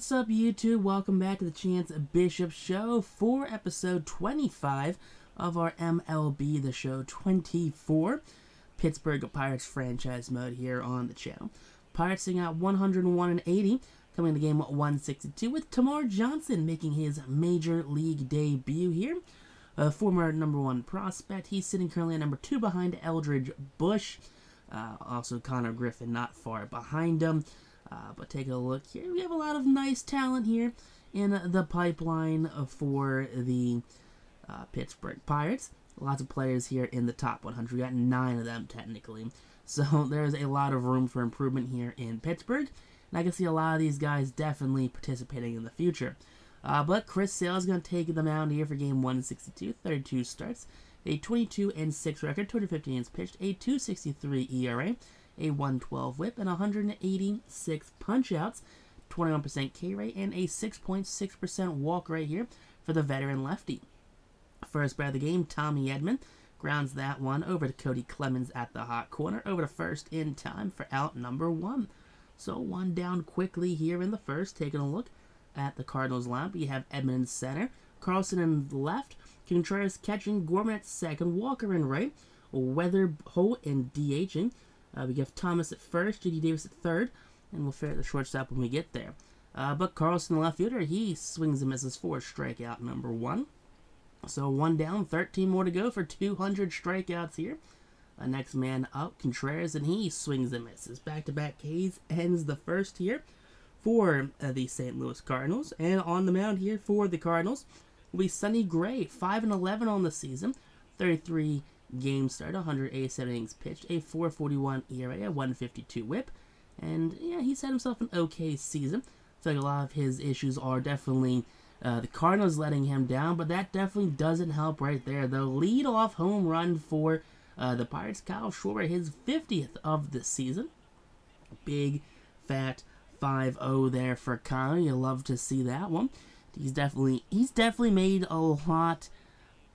What's up, YouTube? Welcome back to the Chance Bishop Show for episode 25 of our MLB The Show 24 Pittsburgh Pirates franchise mode here on the channel. Pirates sitting at 101 and 80, coming to game 162 with Termarr Johnson making his major league debut here. A former number one prospect. He's sitting currently at number two behind Eldridge Bush. Uh, also, Konnor Griffin not far behind him. Uh, but take a look here. We have a lot of nice talent here in the pipeline for the uh, Pittsburgh Pirates. Lots of players here in the top 100. We got nine of them technically. So there's a lot of room for improvement here in Pittsburgh. And I can see a lot of these guys definitely participating in the future. Uh, but Chris Sale is going to take the mound here for game 162, 32 starts, a 22 and 6 record, 250 innings pitched, a 263 ERA, a 112 whip, and 186 punchouts, 21% K rate, and a 6.6% walk rate here for the veteran lefty. First bat of the game, Tommy Edman grounds that one over to Cody Clemens at the hot corner, over to first in time for out number one. So one down quickly here in the first, taking a look at the Cardinals lineup. You have Edman in center, Carlson in left, Contreras catching, Gorman at second, Walker in right, Weather Holt in DHing. Uh, we have Thomas at first, J.D. Davis at third, and we'll out the shortstop when we get there. Uh, but Carlson, the left fielder, he swings and misses for strikeout number one. So one down, 13 more to go for 200 strikeouts here. Uh, next man up, Contreras, and he swings and misses. Back-to-back Ks ends the first here for uh, the St. Louis Cardinals. And on the mound here for the Cardinals will be Sonny Gray, 5 and 11 on the season, 33 games started, 187 innings pitched, a 441 ERA, a 152 whip. And yeah, he's had himself an okay season. I feel like a lot of his issues are definitely uh, the Cardinals letting him down, but that definitely doesn't help right there. The lead-off home run for uh, the Pirates, Kyle Schwarber, his 50th of the season. Big, fat 5-0 there for Kyle. You love to see that one. He's definitely he's definitely made a lot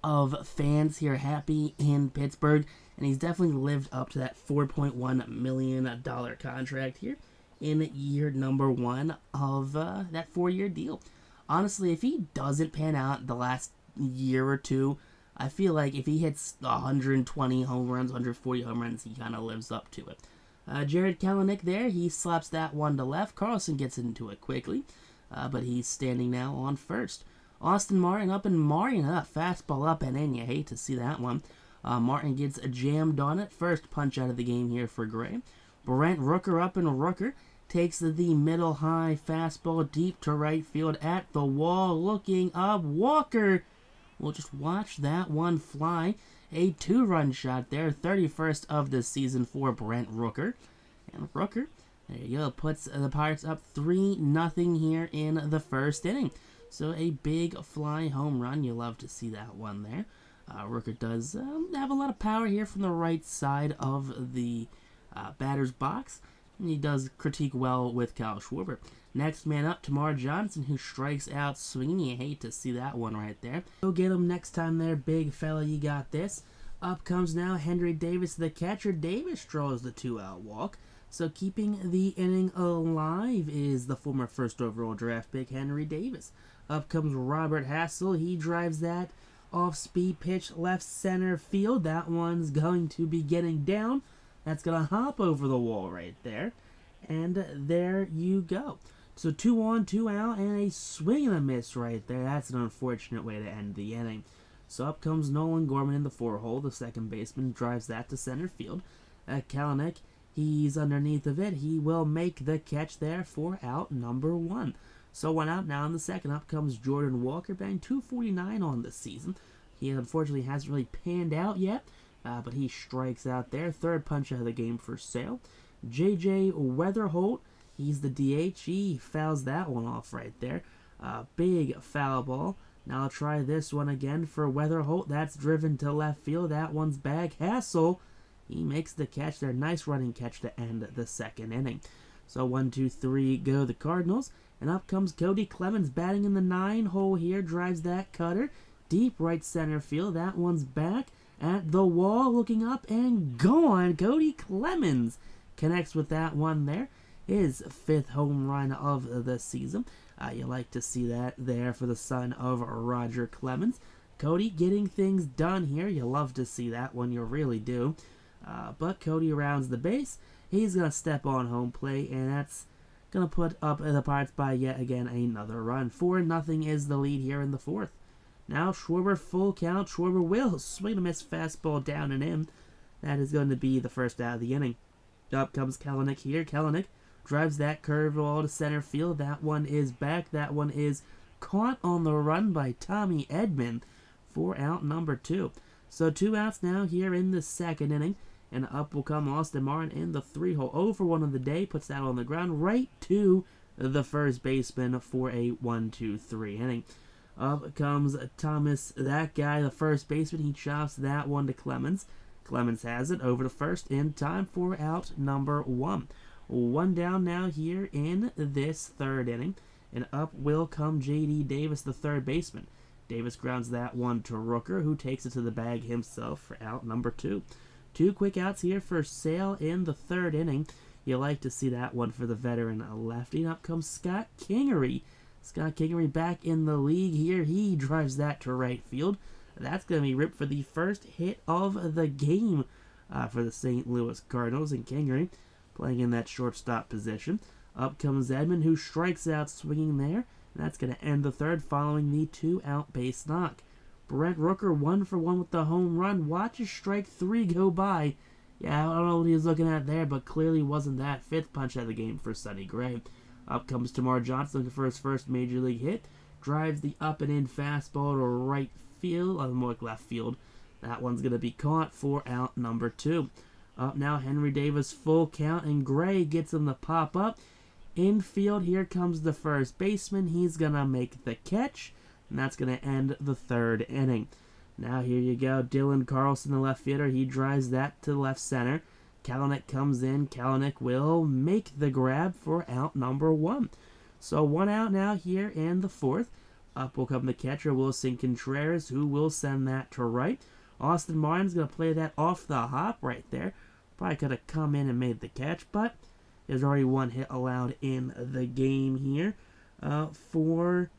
of fans here happy in Pittsburgh, and he's definitely lived up to that 4.1 million dollar contract here in year number one of uh, that four-year deal honestly, if he doesn't pan out the last year or two, I feel like if he hits 120 home runs, 140 home runs, he kind of lives up to it. Uh, Jarred Kelenic there, he slaps that one to left. Carlson gets into it quickly, uh, but he's standing now on first. Austin Martin up and Martin, uh, fastball up and in. You hate to see that one. Uh, Martin gets jammed on it. First punch out of the game here for Gray. Brent Rooker up and Rooker takes the middle high fastball deep to right field at the wall. Looking up, Walker We'll just watch that one fly. A two-run shot there, 31st of the season for Brent Rooker. And Rooker, there you go, puts the Pirates up 3 nothing here in the first inning. So a big fly home run. You love to see that one there. Uh, Rooker does um, have a lot of power here from the right side of the uh, batter's box. And he does critique well with Kyle Schwarber. Next man up, Termarr Johnson, who strikes out swinging. You hate to see that one right there. Go get him next time there, big fella. You got this. Up comes now Henry Davis, the catcher. Davis draws the two-out walk. So keeping the inning alive is the former first overall draft pick, Henry Davis. Up comes Robert Hassell. He drives that off-speed pitch left center field. That one's going to be getting down. That's going to hop over the wall right there. And there you go. So two on, two out, and a swing and a miss right there. That's an unfortunate way to end the inning. So up comes Nolan Gorman in the four hole. The second baseman drives that to center field. Uh, Kelenic, he's underneath of it. He will make the catch there for out number one. So one out now in the second. Up comes Jordan Walker, batting 249 on the season. He unfortunately hasn't really panned out yet. Uh, but he strikes out there. Third punch of the game for Sale. J.J. Wetherholt, he's the DH. He fouls that one off right there. Uh, big foul ball. Now I'll try this one again for Wetherholt. That's driven to left field. That one's back. Hassell, he makes the catch there. Nice running catch to end the second inning. So one, two, three, go the Cardinals. And up comes Cody Clemens batting in the nine hole here. Drives that cutter. Deep right center field. That one's back at the wall, looking up and gone. Cody Clemens connects with that one there. his fifth home run of the season. Uh, you like to see that there for the son of Roger Clemens. Cody getting things done here. You love to see that when you really do. Uh, but Cody rounds the base. He's going to step on home plate, and that's to put up the Pirates by yet again another run. 4 nothing is the lead here in the fourth. Now Schwarber full count. Schwarber will swing a miss fastball down and in. That is going to be the first out of the inning. Up comes Kelenic here. Kelenic drives that curveball to center field. That one is back. That one is caught on the run by Tommy Edman for out number two. So two outs now here in the second inning. And up will come Austin Martin in the three hole. Over oh one of the day, puts that on the ground right to the first baseman for a 1 2 3 inning. Up comes Thomas, that guy, the first baseman. He chops that one to Clemens. Clemens has it over to first in time for out number one. One down now here in this third inning. And up will come J.D. Davis, the third baseman. Davis grounds that one to Rooker, who takes it to the bag himself for out number two. Two quick outs here for Sale in the third inning. You like to see that one for the veteran lefty. Up comes Scott Kingery. Scott Kingery back in the league here. He drives that to right field. That's going to be ripped for the first hit of the game uh, for the St. Louis Cardinals. And Kingery playing in that shortstop position. Up comes Edman, who strikes out swinging there. And that's going to end the third following the two out base knock. Brent Rooker one for one with the home run. Watch Watches strike three go by. Yeah, I don't know what he was looking at there, but clearly wasn't that fifth punch of the game for Sonny Gray. Up comes Termarr Johnson looking for his first major league hit. Drives the up and in fastball to right field, or more like left field. That one's going to be caught for out number two. Up now, Henry Davis full count, and Gray gets him to pop up. Infield, here comes the first baseman. He's going to make the catch, and that's going to end the third inning. Now here you go, Dylan Carlson, the left fielder. He drives that to left center. Kelenic comes in. Kelenic will make the grab for out number one. So one out now here in the fourth. Up will come the catcher, Willson Contreras, who will send that to right. Austin Martin's going to play that off the hop right there. Probably could have come in and made the catch, but there's already one hit allowed in the game here uh, for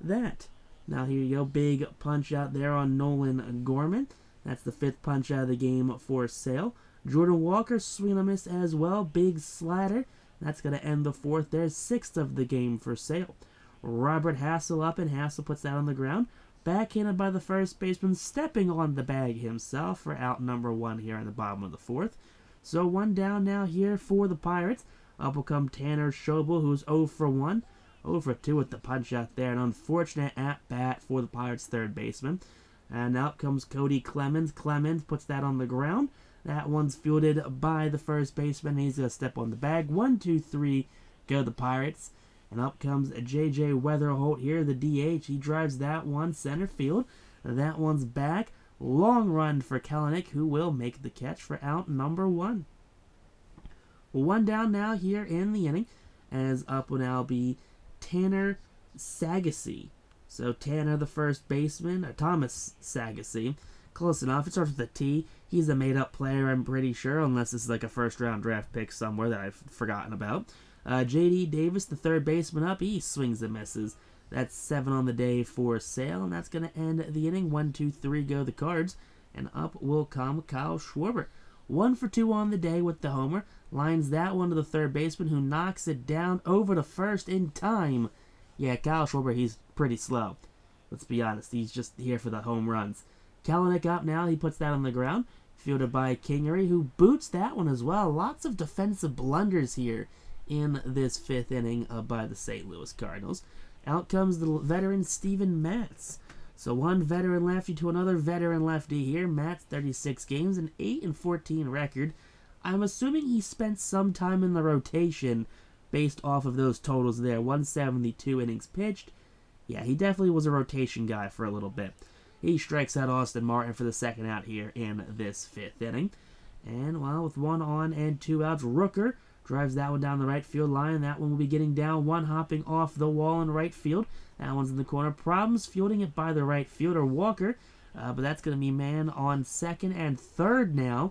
that. Now here you go, big punch out there on Nolan Gorman. That's the fifth punch out of the game for Sale. Jordan Walker swinging a miss as well, big slider. That's going to end the fourth. There's sixth of the game for Sale. Robert Hassell up, and Hassell puts that on the ground. Backhanded by the first baseman, stepping on the bag himself for out number one here in the bottom of the fourth. So one down now here for the Pirates. Up will come Tanner Schobel, who's 0 for 1. 0 for 2 with the punch out there. An unfortunate at bat for the Pirates' third baseman. And out comes Cody Clemens. Clemens puts that on the ground. That one's fielded by the first baseman. He's going to step on the bag. One, two, three, go the Pirates. And up comes J.J. Wetherholt here, the DH. He drives that one center field. That one's back. Long run for Kelenic, who will make the catch for out number one. One down now here in the inning, as up will now be Tanner Saggese. So Tanner, the first baseman, uh, Thomas Saggese, close enough. It starts with a T. He's a made-up player, I'm pretty sure, unless it's like a first-round draft pick somewhere that I've forgotten about. Uh, J.D. Davis, the third baseman up, he swings and misses. That's seven on the day for Sale, and that's going to end the inning. One, two, three, go the Cards, and up will come Kyle Schwarber. One for two on the day with the homer. Lines that one to the third baseman, who knocks it down over to first in time. Yeah, Kyle Schwarber, he's pretty slow. Let's be honest, he's just here for the home runs. Kelenic up now, he puts that on the ground. Fielded by Kingery, who boots that one as well. Lots of defensive blunders here in this fifth inning uh, by the St. Louis Cardinals. Out comes the veteran Steven Matz. So one veteran lefty to another veteran lefty here. Matz 36 games, an 8 and 14 record. I'm assuming he spent some time in the rotation based off of those totals there. 172 innings pitched. Yeah, he definitely was a rotation guy for a little bit. He strikes out Austin Martin for the second out here in this fifth inning. And, well, with one on and two outs, Rooker drives that one down the right field line. That one will be getting down, one hopping off the wall in right field. That one's in the corner. Problems fielding it by the right fielder, Walker. Uh, but that's going to be man on second and third now.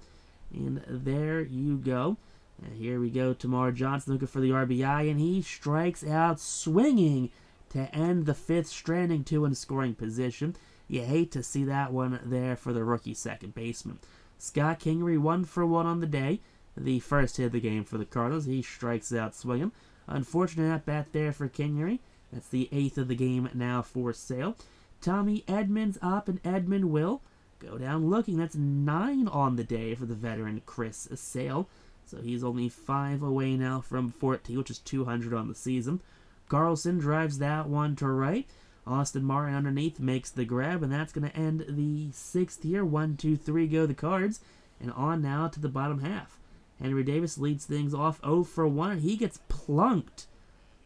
And there you go. And here we go. Termarr Johnson looking for the RBI, and he strikes out swinging to end the fifth, stranding two in scoring position. You hate to see that one there for the rookie second baseman. Scott Kingery, one for one on the day. The first hit of the game for the Cardinals. He strikes out swinging. Unfortunate at bat there for Kingery. That's the eighth of the game now for Sale. Tommy Edman's up, and Edman will go down looking. That's nine on the day for the veteran Chris Sale. So he's only five away now from 14, which is 200 on the season. Carlson drives that one to right. Austin Martin underneath makes the grab, and that's going to end the sixth here. One, two, three go the cards. And on now to the bottom half. Henry Davis leads things off 0 for 1, and he gets plunked.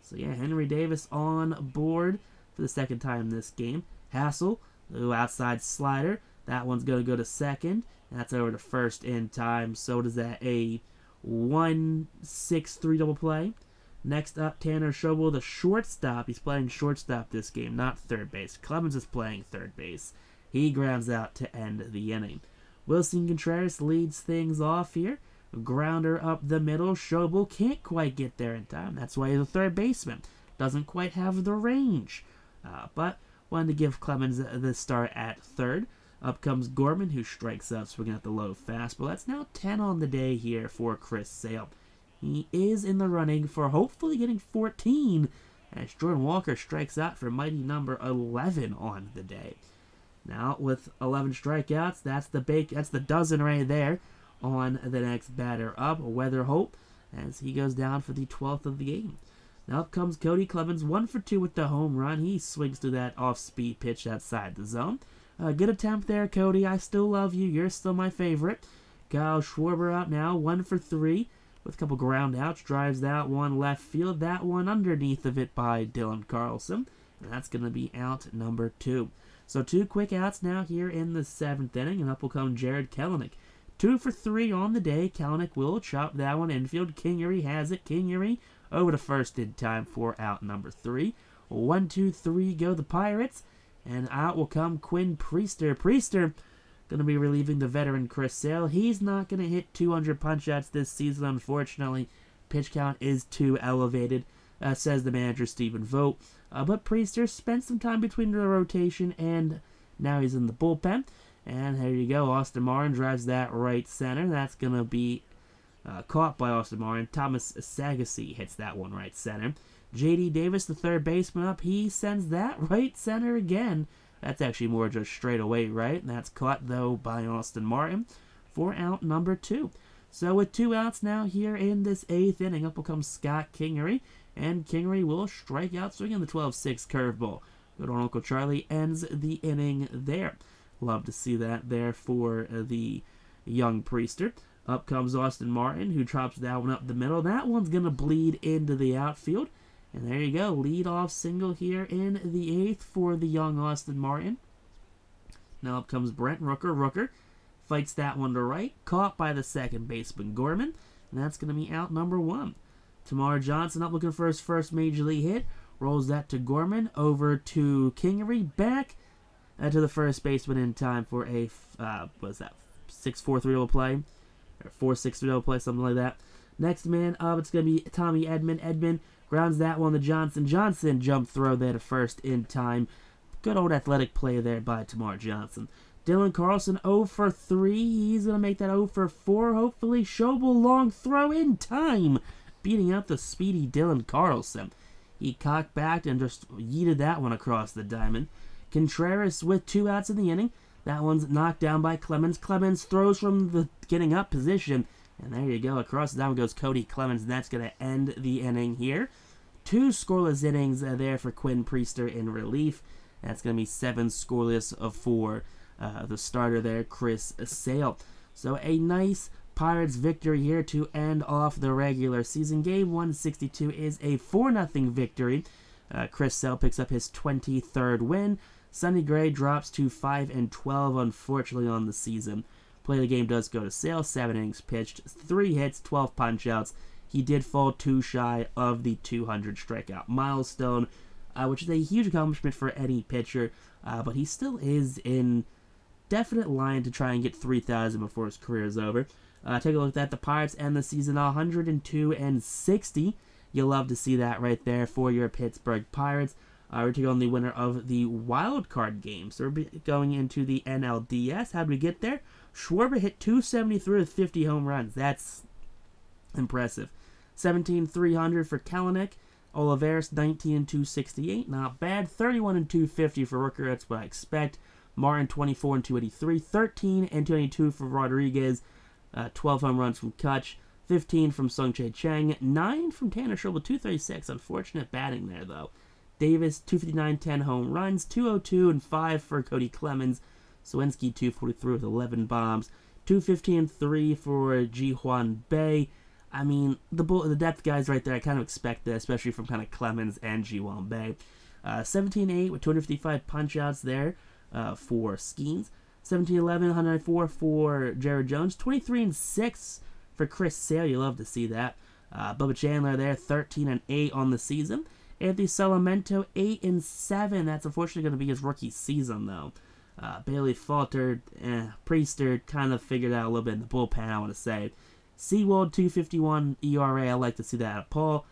So yeah, Henry Davis on board for the second time this game. Hassell, the outside slider. That one's going to go to second. That's over to first in time. So does that a 1 6 3 double play. Next up, Tanner Schobel, the shortstop. He's playing shortstop this game, not third base. Clemens is playing third base. He grounds out to end the inning. Willson Contreras leads things off here. Grounder up the middle. Schobel can't quite get there in time. That's why he's a third baseman. Doesn't quite have the range. Uh, but wanted to give Clemens the start at third. Up comes Gorman, who strikes out, swinging at the low fastball. That's now 10 on the day here for Chris Sale. He is in the running for hopefully getting 14 as Jordan Walker strikes out for mighty number 11 on the day. Now with 11 strikeouts, that's the bake, that's the dozen right there on the next batter up, Weather Hope, as he goes down for the 12th of the game. Now up comes Cody Clemens, one for two with the home run. He swings to that off-speed pitch outside the zone. Uh, good attempt there, Cody. I still love you. You're still my favorite. Kyle Schwarber out now, one for three with a couple ground outs. Drives that one left field. That one underneath of it by Dylan Carlson. And that's going to be out number two. So two quick outs now here in the seventh inning, and up will come Jarred Kelenic. Two for three on the day. Kelenic will chop that one infield. Kingery has it. Kingery over to first in time for out number three. One, two, three go the Pirates. And out will come Quinn Priester. Priester going to be relieving the veteran Chris Sale. He's not going to hit 200 punch outs this season, unfortunately. Pitch count is too elevated, uh, says the manager Stephen Vogt. Uh, but Priester spent some time between the rotation, and now he's in the bullpen. And there you go. Austin Martin drives that right center. That's going to be uh, caught by Austin Martin. Thomas Saggese hits that one right center. J.D. Davis, the third baseman up, he sends that right center again. That's actually more just straight away right. And that's caught, though, by Austin Martin for out number two. So with two outs now here in this eighth inning, up will come Scott Kingery. And Kingery will strike out swinging the 12-6 curveball. Good old Uncle Charlie ends the inning there. Love to see that there for uh, the young Priester. Up comes Austin Martin, who drops that one up the middle. That one's going to bleed into the outfield. And there you go, lead off single here in the eighth for the young Austin Martin. Now up comes Brent Rooker. Rooker fights that one to right, caught by the second baseman Gorman, and that's going to be out number one. Termarr Johnson up looking for his first major league hit, rolls that to Gorman, over to Kingery, back uh, to the first baseman in time for a, uh, what is that, 6-4-3 play, or 4-6-3 play, something like that. Next man up, it's to be Tommy Edman. Edman Grounds that one to Johnson. Johnson jump throw there to first in time. Good old athletic play there by Termarr Johnson. Dylan Carlson 0 for 3. He's going to make that 0 for 4. Hopefully, Schobel long throw in time. Beating out the speedy Dylan Carlson. He cocked back and just yeeted that one across the diamond. Contreras with two outs in the inning. That one's knocked down by Clemens. Clemens throws from the getting up position. And there you go. Across the diamond goes Cody Clemens. And that's going to end the inning here. Two scoreless innings uh, there for Quinn Priester in relief. That's going to be seven scoreless of four. Uh, the starter there, Chris Sale. So a nice Pirates victory here to end off the regular season. Game 162 is a 4 0 victory. Uh, Chris Sale picks up his 23rd win. Sonny Gray drops to 5 and 12, unfortunately, on the season. Play the game does go to Sale. Seven innings pitched, three hits, 12 punch outs he did fall too shy of the 200 strikeout milestone, uh, which is a huge accomplishment for any pitcher. Uh, but he still is in definite line to try and get 3,000 before his career is over. Uh, take a look at that. The Pirates end the season 102 and 60. You'll love to see that right there for your Pittsburgh Pirates. Uh, we're taking on the winner of the wild card game. So we're going into the NLDS. How did we get there? Schwarber hit 273 with 50 home runs. That's impressive. 17 300 for Kelenic. Olivares 19 and 268. Not bad. 31 and 250 for Rooker. That's what I expect. Martin 24 and 283. 13 and 282 for Rodriguez. Uh, 12 home runs from Cutch. 15 from Sung-Jae Chang. 9 from Tanner Schobel. 236. Unfortunate batting there, though. Davis, 259, 10 home runs. 202 and 5 for Cody Clemens. Sawinski, 243 with 11 bombs. 215 3 for Ji Hwan Bae. I mean, the bull, the depth guys right there, I kind of expect that, especially from kind of Clemens and Ji Hwan Bae. 17-8 with 255 punch-outs there uh, for Skenes. 17-11, 194 for Jared Jones. 23 and 6 for Chris Sale. You love to see that. Uh, Bubba Chandler there, 13 and 8 on the season. Anthony Solometo, 8 and 7. That's unfortunately going to be his rookie season, though. Uh, Bailey faltered. Eh, Priester kind of figured out a little bit in the bullpen, I want to say. Sewald 251 ERA. I like to see that out of Paul.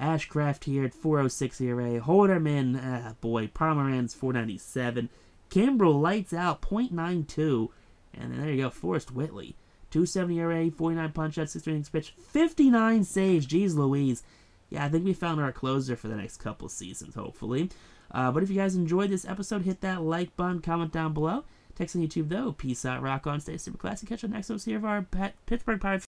Ashcraft here at 406 ERA. Holderman, uh, boy, Pomeranz 497. Kimbrel lights out 0.92. And then there you go, Forrest Whitley. 270 ERA, 49 punch out, 6 innings pitch, 59 saves. Jeez Louise. Yeah, I think we found our closer for the next couple seasons, hopefully. Uh, but if you guys enjoyed this episode, hit that like button, comment down below. Text on YouTube, though. Peace out, rock on, stay super classy. Catch you next episode of our Pittsburgh Pirates